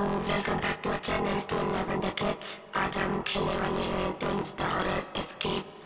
Welcome back to our channel to 11 decades. Today we are going to experience the horror escape.